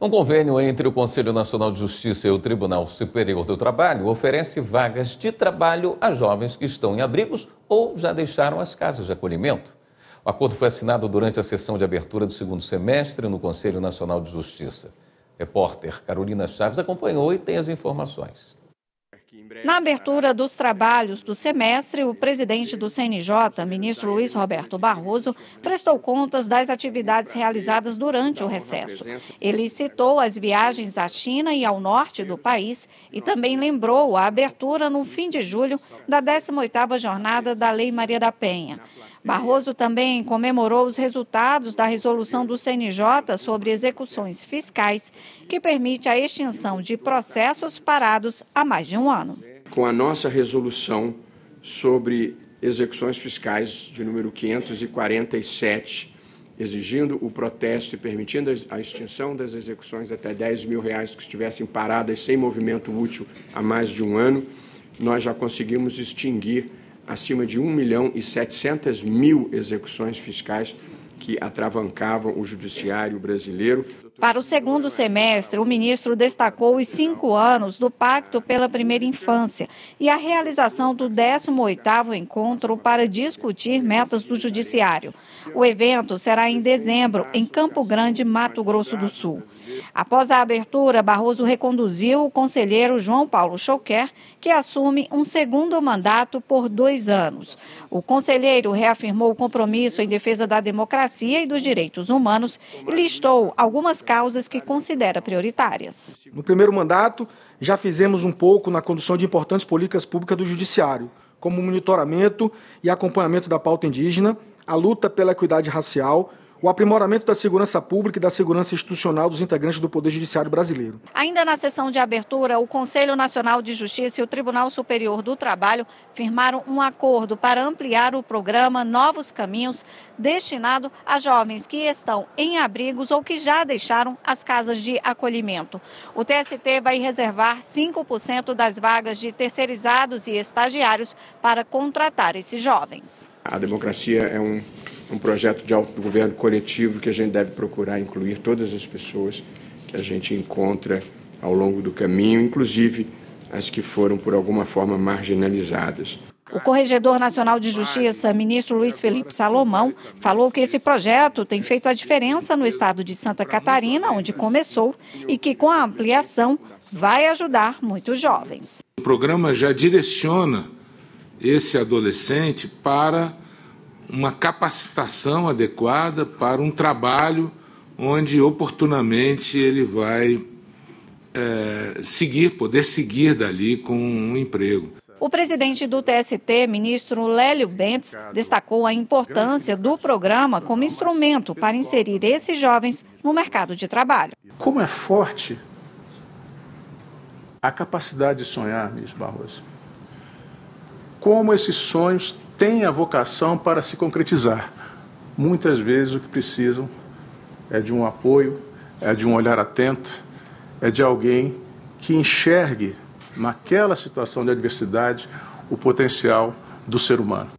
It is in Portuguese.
Um convênio entre o Conselho Nacional de Justiça e o Tribunal Superior do Trabalho oferece vagas de trabalho a jovens que estão em abrigos ou já deixaram as casas de acolhimento. O acordo foi assinado durante a sessão de abertura do segundo semestre no Conselho Nacional de Justiça. Repórter Carolina Chaves acompanhou e tem as informações. Na abertura dos trabalhos do semestre, o presidente do CNJ, ministro Luiz Roberto Barroso, prestou contas das atividades realizadas durante o recesso. Ele citou as viagens à China e ao norte do país e também lembrou a abertura no fim de julho da 18ª jornada da Lei Maria da Penha. Barroso também comemorou os resultados da resolução do CNJ sobre execuções fiscais, que permite a extinção de processos parados há mais de um ano. Com a nossa resolução sobre execuções fiscais de número 547, exigindo o protesto e permitindo a extinção das execuções até 10 mil reais que estivessem paradas sem movimento útil há mais de um ano, nós já conseguimos extinguir acima de 1 milhão e 700 mil execuções fiscais que atravancavam o judiciário brasileiro. Para o segundo semestre, o ministro destacou os cinco anos do Pacto pela Primeira Infância e a realização do 18º encontro para discutir metas do judiciário. O evento será em dezembro, em Campo Grande, Mato Grosso do Sul. Após a abertura, Barroso reconduziu o conselheiro João Paulo Choquer, que assume um segundo mandato por dois anos. O conselheiro reafirmou o compromisso em defesa da democracia e dos direitos humanos e listou algumas causas que considera prioritárias. No primeiro mandato, já fizemos um pouco na condução de importantes políticas públicas do Judiciário, como o monitoramento e acompanhamento da pauta indígena, a luta pela equidade racial, o aprimoramento da segurança pública e da segurança institucional dos integrantes do Poder Judiciário brasileiro. Ainda na sessão de abertura, o Conselho Nacional de Justiça e o Tribunal Superior do Trabalho firmaram um acordo para ampliar o programa Novos Caminhos, destinado a jovens que estão em abrigos ou que já deixaram as casas de acolhimento. O TST vai reservar 5% das vagas de terceirizados e estagiários para contratar esses jovens. A democracia é um um projeto de autogoverno coletivo que a gente deve procurar incluir todas as pessoas que a gente encontra ao longo do caminho, inclusive as que foram por alguma forma marginalizadas. O Corregedor Nacional de Justiça, ministro Luiz Felipe Salomão, falou que esse projeto tem feito a diferença no estado de Santa Catarina, onde começou, e que com a ampliação vai ajudar muitos jovens. O programa já direciona esse adolescente para uma capacitação adequada para um trabalho onde oportunamente ele vai é, seguir, poder seguir dali com um emprego. O presidente do TST, ministro Lélio Bentes, destacou a importância do programa como instrumento para inserir esses jovens no mercado de trabalho. Como é forte a capacidade de sonhar, ministro Barroso. Como esses sonhos têm a vocação para se concretizar. Muitas vezes o que precisam é de um apoio, é de um olhar atento, é de alguém que enxergue naquela situação de adversidade o potencial do ser humano.